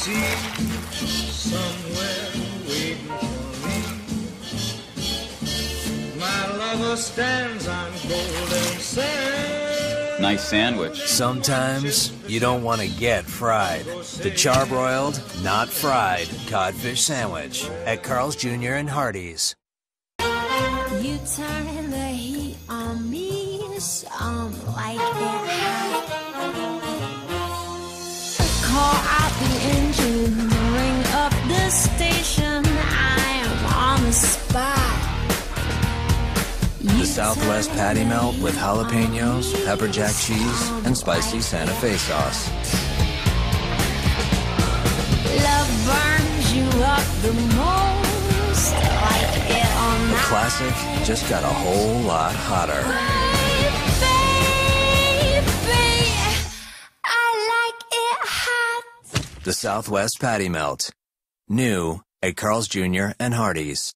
sea, somewhere waiting for me. My lover stands on golden sand. Nice sandwich. Sometimes you don't want to get fried. The charbroiled, not fried codfish sandwich at Carl's Jr. and Hardee's. You turn the station. I am on the spot. The Southwest patty melt with jalapenos, pepper jack cheese, and spicy Santa Fe sauce. Love burns you up the most, like it or The classic just got a whole lot hotter. Baby, I like it hot. The Southwest patty melt. New at Carl's Jr. and Hardee's.